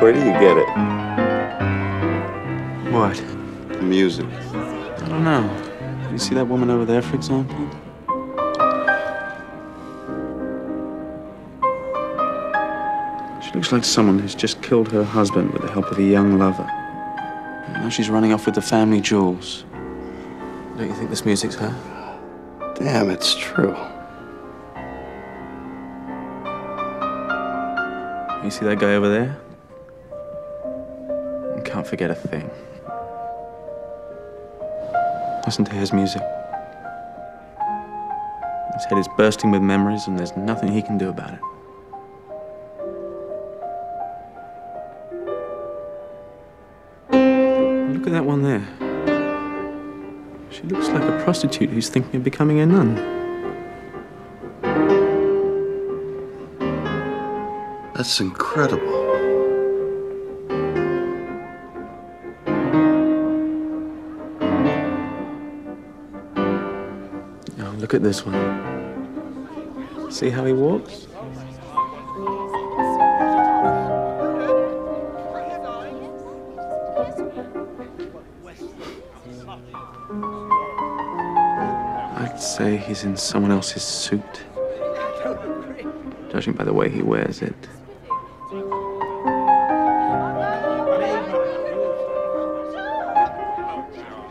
get it. What? The music. I don't know. You see that woman over there, for example? She looks like someone who's just killed her husband with the help of a young lover. And now she's running off with the family jewels. Don't you think this music's her? Damn, it's true. You see that guy over there? Can't forget a thing. Listen to his music. His head is bursting with memories, and there's nothing he can do about it. Look at that one there. She looks like a prostitute who's thinking of becoming a nun. That's incredible. Look at this one. See how he walks? I'd say he's in someone else's suit. Judging by the way he wears it.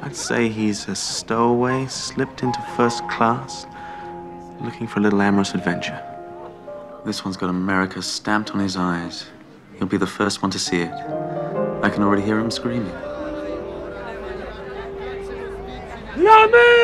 I'd say he's a stowaway slipped into first class, looking for a little amorous adventure. This one's got America stamped on his eyes. He'll be the first one to see it. I can already hear him screaming. Yummy!